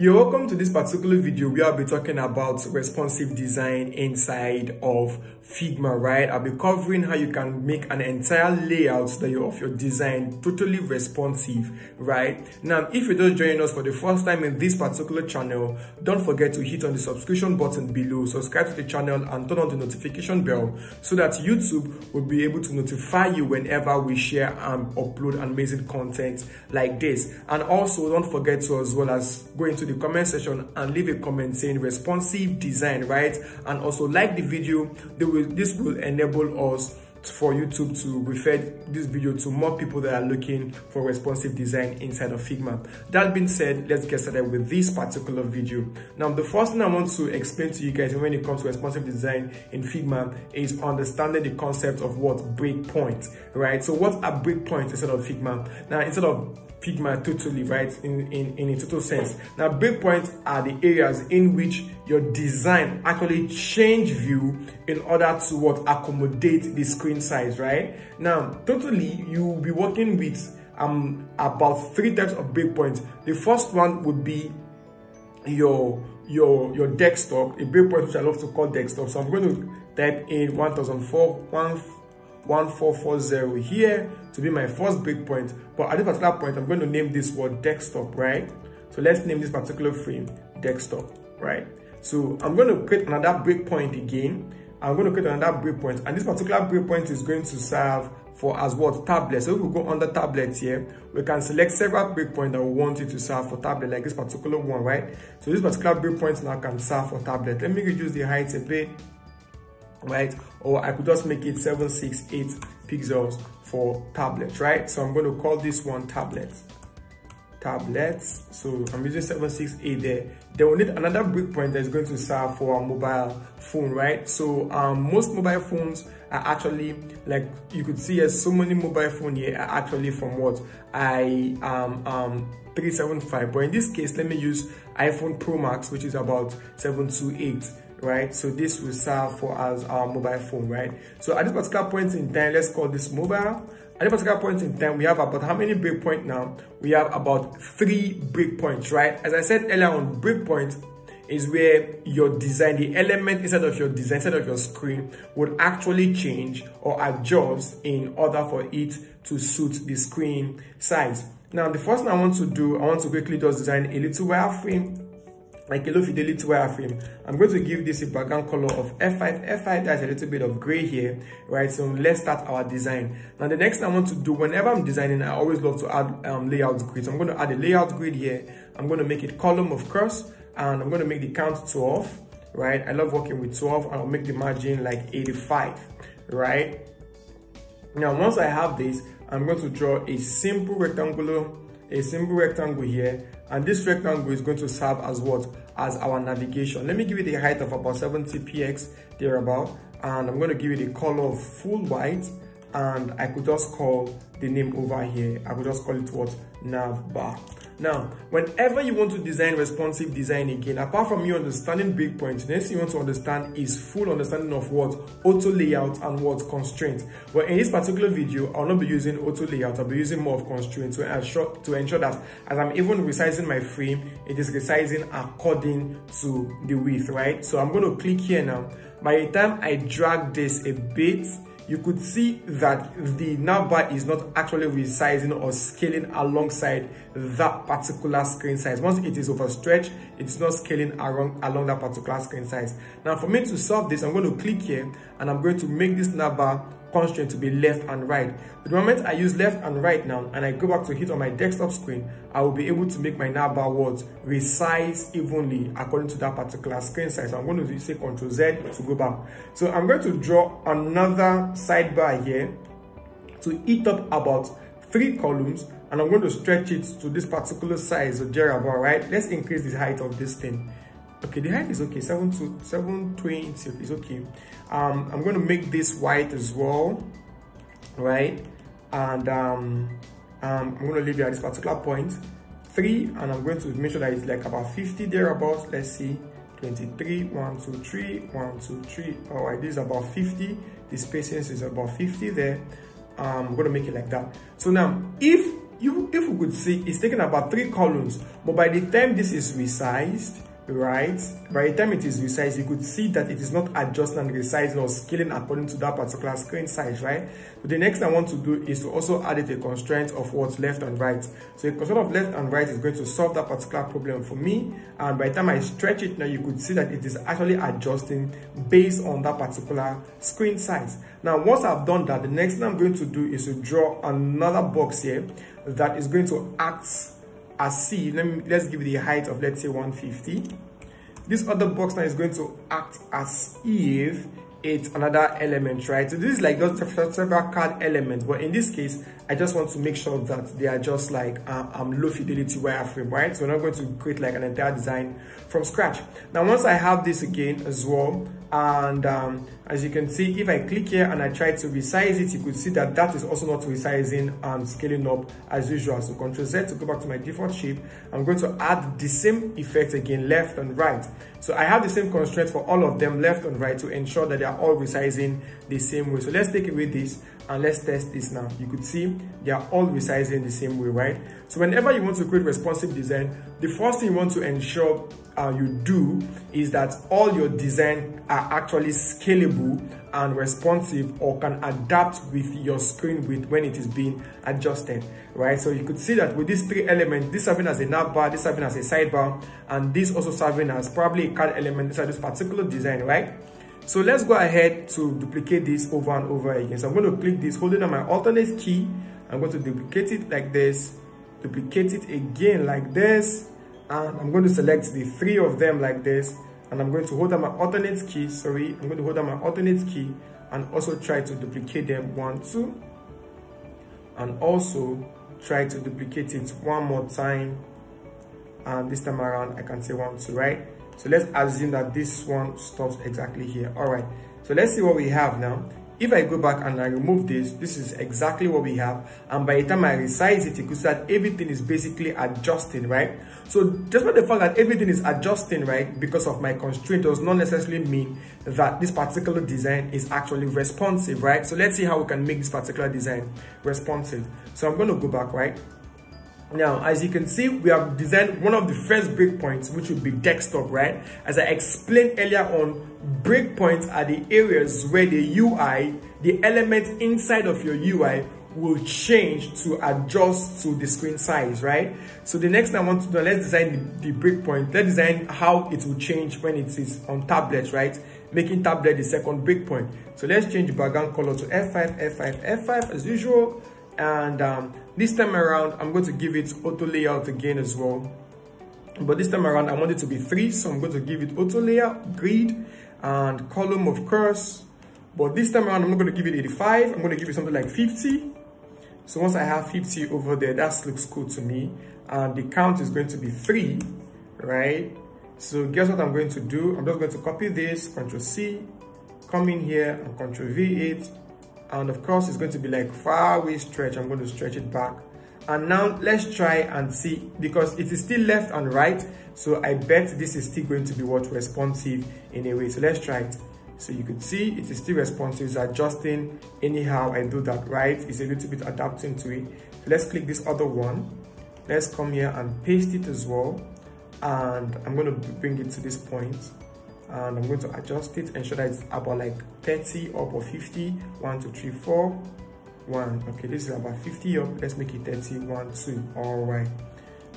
You're welcome to this particular video where I'll be talking about responsive design inside of Figma, right? I'll be covering how you can make an entire layout of your design totally responsive, right? Now, if you're just joining us for the first time in this particular channel, don't forget to hit on the subscription button below, subscribe to the channel and turn on the notification bell so that YouTube will be able to notify you whenever we share and upload amazing content like this. And also don't forget to as well as go into the comment section and leave a comment saying responsive design, right? And also like the video. Will, this will enable us for YouTube to refer this video to more people that are looking for responsive design inside of Figma. That being said, let's get started with this particular video. Now, the first thing I want to explain to you guys when it comes to responsive design in Figma is understanding the concept of what breakpoint, right? So what are breakpoints instead of Figma? Now, instead of Figma totally, right, in, in, in a total sense. Now, breakpoints are the areas in which your design actually change view in order to what accommodate the screen size, right? Now, totally, you will be working with um about three types of breakpoints. The first one would be your your your desktop, a breakpoint which I love to call desktop. So I'm going to type in 1004 1440 here to be my first breakpoint. But at this particular point, I'm going to name this word desktop, right? So let's name this particular frame desktop, right? So I'm going to create another breakpoint again. I'm going to create another breakpoint, and this particular breakpoint is going to serve for as what tablet. So if we go under tablet here, we can select several breakpoints that we want it to serve for tablet, like this particular one, right? So this particular breakpoint now can serve for tablet. Let me reduce the height a bit right? Or i could just make it 768 pixels for tablet right? So i'm going to call this one tablet tablets. So i'm using 768 there. Then we need another breakpoint that is going to serve for our mobile phone right? So um, most mobile phones are actually like you could see as so many mobile phone here are actually from what? I um um 375 but in this case let me use iphone pro max which is about 728 right? So this will serve for as our mobile phone right? So at this particular point in time let's call this mobile. At this particular point in time we have about how many breakpoints now? We have about three breakpoints right? As i said earlier on breakpoint is where your design the element inside of your design inside of your screen would actually change or adjust in order for it to suit the screen size. Now the first thing i want to do i want to quickly just design a little wireframe like a low fidelity wireframe. I'm going to give this a background color of F5. F5 has a little bit of gray here, right? So let's start our design. Now the next thing I want to do, whenever I'm designing, I always love to add um, layout grid. So I'm going to add a layout grid here. I'm going to make it column of course, and I'm going to make the count 12, right? I love working with 12. I'll make the margin like 85, right? Now once I have this, I'm going to draw a simple rectangular, a simple rectangle here and this rectangle is going to serve as what? As our navigation. Let me give it a height of about 70 px thereabout and i'm going to give it a color of full white and i could just call the name over here. I could just call it what nav bar now, whenever you want to design responsive design again, apart from you understanding breakpoints, the next thing you want to understand is full understanding of what auto layout and what constraint. Well, in this particular video, I'll not be using auto layout, I'll be using more of constraint to ensure, to ensure that as I'm even resizing my frame, it is resizing according to the width, right? So I'm going to click here now. By the time I drag this a bit, you could see that the navbar is not actually resizing or scaling alongside that particular screen size. Once it is overstretched, it's not scaling along, along that particular screen size. Now for me to solve this, I'm going to click here and I'm going to make this navbar constraint to be left and right. The moment I use left and right now and I go back to hit on my desktop screen, I will be able to make my navbar words resize evenly according to that particular screen size. So I'm going to say Ctrl Z to go back. So I'm going to draw another sidebar here to eat up about three columns and I'm going to stretch it to this particular size of thereabout, right? Let's increase the height of this thing okay the height is okay. 7 to 720 is okay. Um i'm going to make this white as well right? And um, um i'm going to leave it at this particular point. Three and i'm going to make sure that it's like about 50 thereabouts. Let's see. 23 1 2 3 1 2 3 all right this is about 50 the spacing is about 50 there. Um, i'm going to make it like that. So now if you, if we could see, it's taking about three columns, but by the time this is resized, right? By the time it is resized you could see that it is not adjusting and resizing or scaling according to that particular screen size right? The next i want to do is to also add it a constraint of what's left and right. So a constraint of left and right is going to solve that particular problem for me and by the time i stretch it now you could see that it is actually adjusting based on that particular screen size. Now once i've done that the next thing i'm going to do is to draw another box here that is going to act as C, let me, let's give it the height of let's say 150. This other box now is going to act as if it's another element, right? So this is like those several card elements, but in this case, I just want to make sure that they are just like uh, um, low fidelity wireframe, right? So we're not going to create like an entire design from scratch. Now, once I have this again as well, and um, as you can see if i click here and i try to resize it you could see that that is also not resizing and scaling up as usual. So control z to go back to my default shape i'm going to add the same effect again left and right. So i have the same constraint for all of them left and right to ensure that they are all resizing the same way. So let's take away this and let's test this now. You could see they are all resizing the same way right? So whenever you want to create responsive design the first thing you want to ensure uh, you do is that all your design are actually scalable and responsive or can adapt with your screen width when it is being adjusted right? So you could see that with these three elements this serving as a navbar this serving as a sidebar and this also serving as probably a card element inside this particular design right? So let's go ahead to duplicate this over and over again. So i'm going to click this holding on my alternate key. I'm going to duplicate it like this duplicate it again like this and I'm going to select the three of them like this and I'm going to hold down my alternate key sorry I'm going to hold down my alternate key and also try to duplicate them one two. And also try to duplicate it one more time. And this time around I can say one two right? So let's assume that this one stops exactly here. All right. So let's see what we have now if I go back and I remove this, this is exactly what we have. And by the time I resize it, you could see that everything is basically adjusting, right? So just by the fact that everything is adjusting, right, because of my constraint does not necessarily mean that this particular design is actually responsive, right? So let's see how we can make this particular design responsive. So I'm going to go back, right? Now, as you can see, we have designed one of the first breakpoints, which would be desktop, right? As I explained earlier on, breakpoints are the areas where the UI, the elements inside of your UI will change to adjust to the screen size, right? So the next thing I want to do, let's design the, the breakpoint. Let's design how it will change when it is on tablet, right? Making tablet the second breakpoint. So let's change the background color to F5, F5, F5 as usual and um, this time around I'm going to give it auto layout again as well. But this time around I want it to be three so I'm going to give it auto layout grid and column of course but this time around I'm not going to give it 85 I'm going to give it something like 50 so once I have 50 over there that looks cool to me. And the count is going to be three right? So guess what I'm going to do? I'm just going to copy this control C come in here and control V8 and of course it's going to be like far away stretch. I'm going to stretch it back. And now let's try and see because it is still left and right. So i bet this is still going to be what responsive in a way. So let's try it. So you could see it is still responsive. It's adjusting. Anyhow i do that right. It's a little bit adapting to it. Let's click this other one. Let's come here and paste it as well. And i'm going to bring it to this point and I'm going to adjust it. And ensure that it's about like 30 up or 50 1 2 3 4 1 okay this is about 50 up. Let's make it 30 1 2 all right.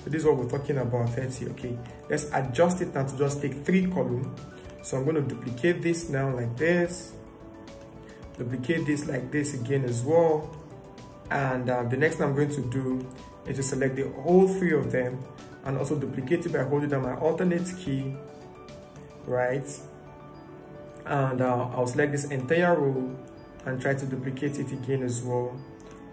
So this is what we're talking about 30 okay. Let's adjust it now to just take three column. So I'm going to duplicate this now like this. Duplicate this like this again as well. And uh, the next thing I'm going to do is to select the whole three of them and also duplicate it by holding down my alternate key right? And uh, I'll select this entire row and try to duplicate it again as well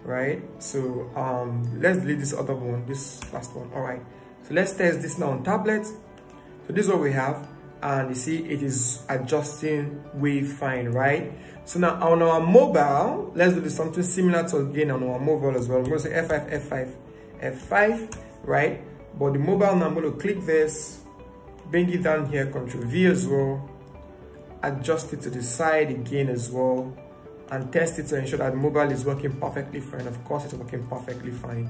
right? So um let's delete this other one this last one. All right. So let's test this now on tablet. So this is what we have. And you see it is adjusting way fine right? So now on our mobile let's do something similar to again on our mobile as well. I'm going to say f5 f5 f5 right? But the mobile now i'm going to click this bring it down here control v as well adjust it to the side again as well and test it to ensure that mobile is working perfectly fine of course it's working perfectly fine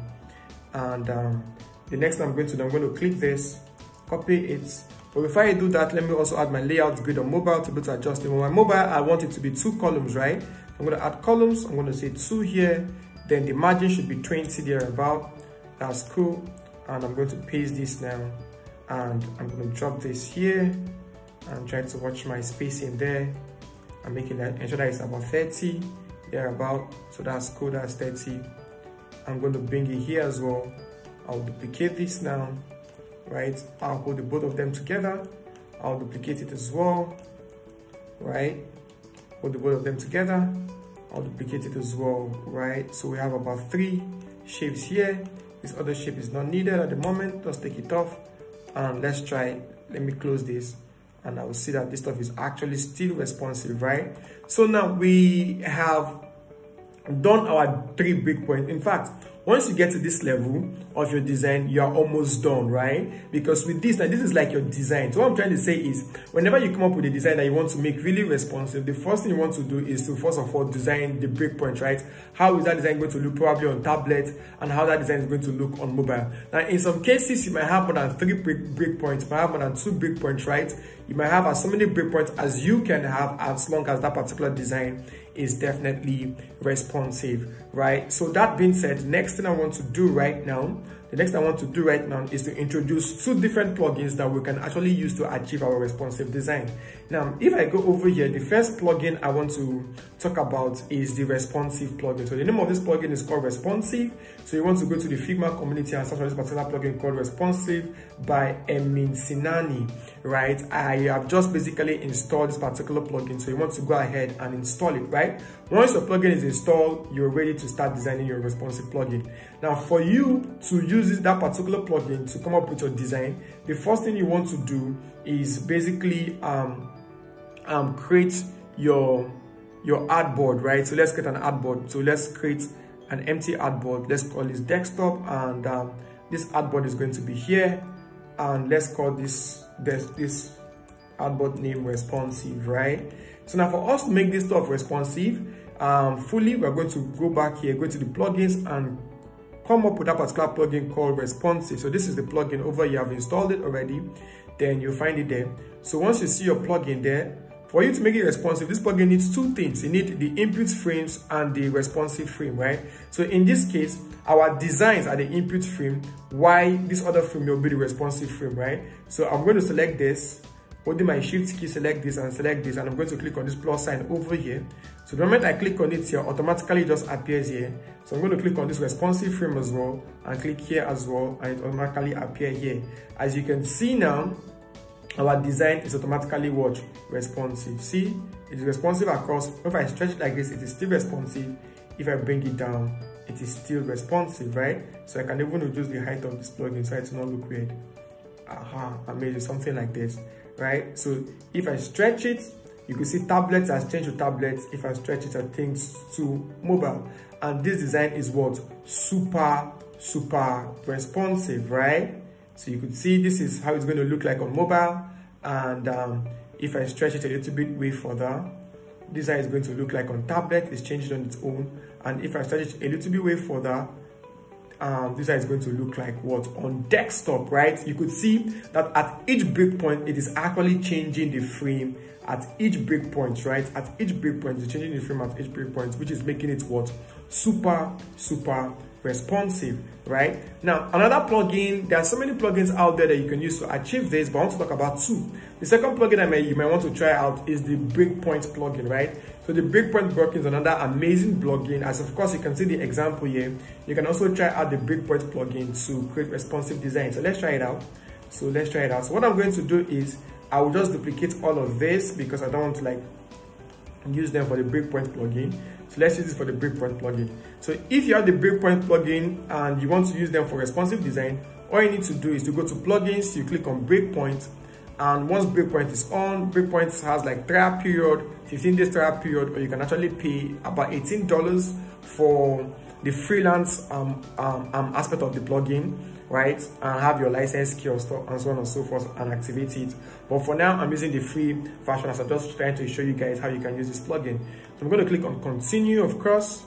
and um, the next thing I'm going to do, I'm going to click this, copy it. But before I do that, let me also add my layout grid on mobile to be able to adjust it. On my mobile, I want it to be two columns, right? I'm going to add columns. I'm going to say two here. Then the margin should be 20 there about. That's cool. And I'm going to paste this now. And I'm going to drop this here. I'm trying to watch my spacing there. I'm making that, ensure that it's about 30 there about. So that's cool, that's 30. I'm going to bring it here as well. I'll duplicate this now, right? I'll hold the both of them together. I'll duplicate it as well, right? Hold the both of them together. I'll duplicate it as well, right? So we have about three shapes here. This other shape is not needed at the moment. Just take it off and let's try. Let me close this and I will see that this stuff is actually still responsive, right? So now we have done our three breakpoints. In fact, once you get to this level of your design you are almost done right? Because with this now this is like your design. So what i'm trying to say is whenever you come up with a design that you want to make really responsive the first thing you want to do is to first of all design the breakpoint right? How is that design going to look? Probably on tablet and how that design is going to look on mobile. Now in some cases you might have more than three break breakpoints you might have more than two breakpoints right? You might have as many breakpoints as you can have as long as that particular design is definitely responsive, right? So that being said, next thing I want to do right now the next I want to do right now is to introduce two different plugins that we can actually use to achieve our responsive design. Now, if I go over here, the first plugin I want to talk about is the responsive plugin. So the name of this plugin is called Responsive. So you want to go to the Figma community and search for this particular plugin called Responsive by Emin Sinani, right? I have just basically installed this particular plugin. So you want to go ahead and install it, right? Once your plugin is installed, you're ready to start designing your responsive plugin. Now, for you to use that particular plugin to come up with your design, the first thing you want to do is basically um, um, create your your artboard, right? So let's create an artboard. So let's create an empty artboard. Let's call this desktop, and um, this artboard is going to be here. And let's call this this this artboard name responsive, right? So now for us to make this stuff responsive, um, fully, we're going to go back here, go to the plugins and come up with that particular plugin called responsive. So this is the plugin over here. I've installed it already. Then you'll find it there. So once you see your plugin there, for you to make it responsive, this plugin needs two things. You need the input frames and the responsive frame, right? So in this case, our designs are the input frame, why this other frame will be the responsive frame, right? So I'm going to select this holding my shift key select this and select this? And I'm going to click on this plus sign over here. So the moment I click on it here automatically it just appears here. So I'm going to click on this responsive frame as well and click here as well and it automatically appear here. As you can see now our design is automatically what? Responsive. See? It is responsive across. If I stretch it like this it is still responsive. If I bring it down it is still responsive right? So I can even reduce the height of this plugin so it does not look weird. Aha amazing. Something like this right? So if I stretch it, you can see tablets has changed to tablets. If I stretch it, I think to mobile. And this design is what? Super, super responsive, right? So you could see this is how it's going to look like on mobile. And um, if I stretch it a little bit way further, this is going to look like on tablet. It's changed on its own. And if I stretch it a little bit way further, um, this is going to look like what on desktop, right? You could see that at each breakpoint, it is actually changing the frame at each breakpoint, right? At each breakpoint, it's changing the frame at each breakpoint, which is making it what super, super responsive, right? Now, another plugin, there are so many plugins out there that you can use to achieve this, but I want to talk about two. The second plugin I may, you might want to try out is the Breakpoint plugin, right? So the Breakpoint plugin is another amazing plugin. As of course, you can see the example here. You can also try out the Breakpoint plugin to create responsive design. So let's try it out. So let's try it out. So what I'm going to do is I will just duplicate all of this because I don't want to like use them for the breakpoint plugin. So let's use this for the breakpoint plugin. So if you have the breakpoint plugin and you want to use them for responsive design, all you need to do is to go to plugins, you click on breakpoint, and once breakpoint is on, breakpoint has like trial period, 15 days trial period, or you can actually pay about $18 for the freelance um, um, um, aspect of the plugin right? And have your license key and so on and so forth and activate it. But for now i'm using the free version as i'm just trying to show you guys how you can use this plugin. So i'm going to click on continue of course.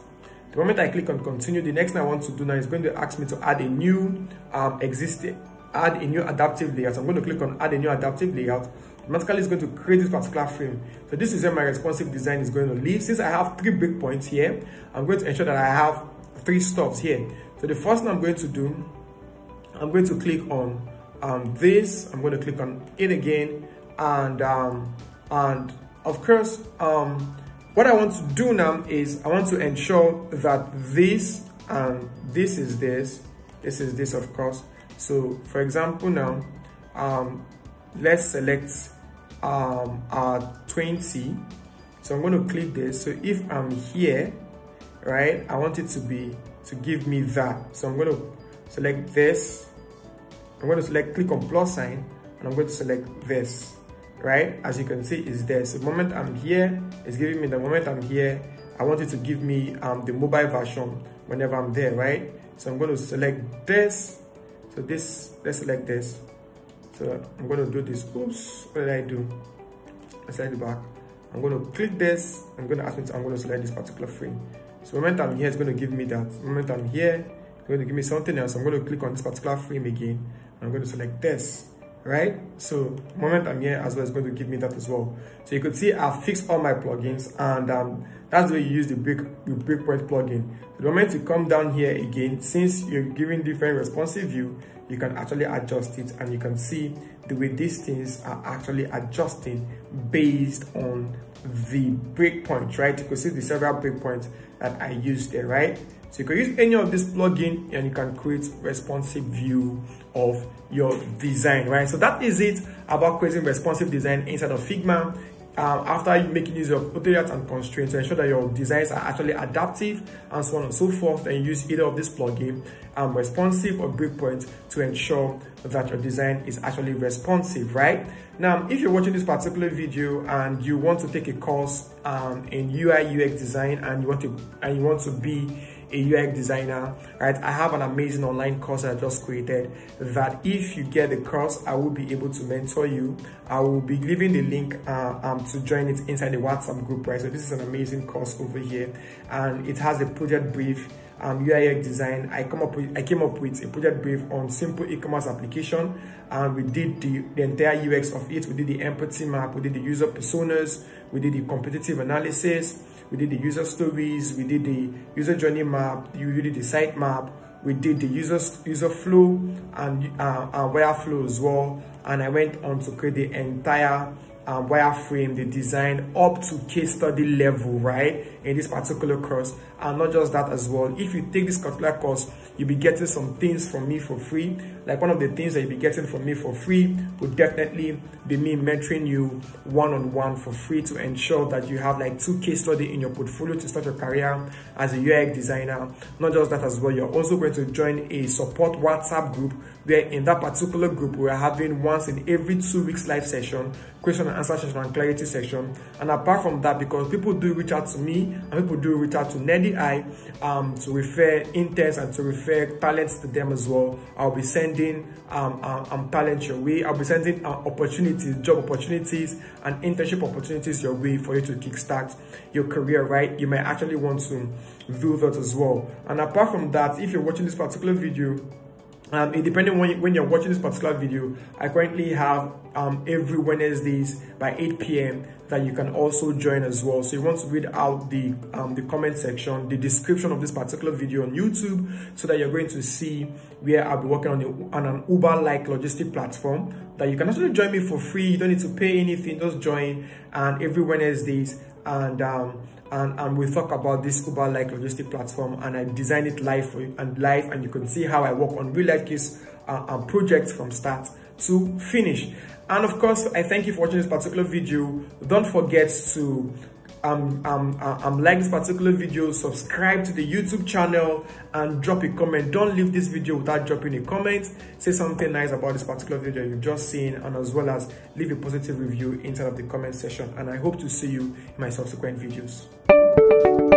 The moment I click on continue, the next thing I want to do now is going to ask me to add a new um, existing, add a new adaptive layout. I'm going to click on add a new adaptive layout. Automatically it's going to create this particular frame. So this is where my responsive design is going to live. Since I have three breakpoints here, I'm going to ensure that I have three stops here. So the first thing I'm going to do, I'm going to click on um, this. I'm going to click on it again. And, um, and of course, um, what I want to do now is I want to ensure that this and this is this, this is this of course. So for example now, um, let's select um, our 20. So I'm going to click this. So if I'm here, right, I want it to be, to give me that. So I'm going to select this. I'm going to select, click on plus sign, and I'm going to select this right? As you can see, is there. So the moment I'm here, it's giving me the moment I'm here, I want it to give me um, the mobile version whenever I'm there, right? So I'm going to select this. So this, let's select this. So I'm going to do this. Oops, what did I do? I the back. I'm going to click this. I'm going to ask me to, I'm going to select this particular frame. So moment I'm here, it's going to give me that. Moment I'm here, it's going to give me something else. I'm going to click on this particular frame again. I'm going to select this right? So moment I'm here as well is going to give me that as well. So you could see I've fixed all my plugins and um, that's way you use the break the breakpoint plugin. The moment you come down here again, since you're giving different responsive view, you can actually adjust it and you can see the way these things are actually adjusting based on the breakpoint, right? You can see the several breakpoints that I used there, right? So you can use any of this plugin and you can create responsive view of your design, right? So that is it about creating responsive design inside of Figma. Um, after making use of auto and constraints to ensure that your designs are actually adaptive and so on and so forth, then use either of this plugin, um, responsive or breakpoint to ensure that your design is actually responsive, right? Now, if you're watching this particular video and you want to take a course um, in UI UX design and you want to and you want to be a UX designer, right? I have an amazing online course I just created that if you get the course, I will be able to mentor you. I will be leaving the link uh, um, to join it inside the WhatsApp group, right? So this is an amazing course over here and it has a project brief um, UI design, I come up with I came up with a project brief on simple e-commerce application, and we did the, the entire UX of it. We did the empathy map, we did the user personas, we did the competitive analysis, we did the user stories, we did the user journey map, we did the site map, we did the user user flow and uh, uh, as well. And I went on to create the entire um, wireframe, the design up to case study level, right? In this particular course. And not just that as well. If you take this particular course, you'll be getting some things from me for free. Like one of the things that you'll be getting from me for free would definitely be me mentoring you one-on-one -on -one for free to ensure that you have like two case study in your portfolio to start your career as a UX designer. Not just that as well, you're also going to join a support WhatsApp group where in that particular group, we're having once in every two weeks live session, question and answer session and clarity section. And apart from that, because people do reach out to me and people do reach out to Nerdy Eye um, to refer interns and to refer talents to them as well, I'll be sending um, um, um talent your way. I'll be sending uh, opportunities, job opportunities and internship opportunities your way for you to kickstart your career, right? You might actually want to view that as well. And apart from that, if you're watching this particular video, um, depending when, when you're watching this particular video, I currently have um, every Wednesdays by 8 p.m. that you can also join as well. So you want to read out the um, the comment section, the description of this particular video on YouTube, so that you're going to see where I'll be working on, the, on an Uber-like logistic platform that you can actually join me for free. You don't need to pay anything, just join. And every Wednesdays and um, and, and we talk about this Uber like logistic platform and I design it live for you and live and you can see how I work on real life case uh, and projects from start to finish. And of course, I thank you for watching this particular video. Don't forget to um, um, uh, um, like this particular video, subscribe to the YouTube channel and drop a comment. Don't leave this video without dropping a comment. Say something nice about this particular video you've just seen and as well as leave a positive review inside of the comment section. And I hope to see you in my subsequent videos.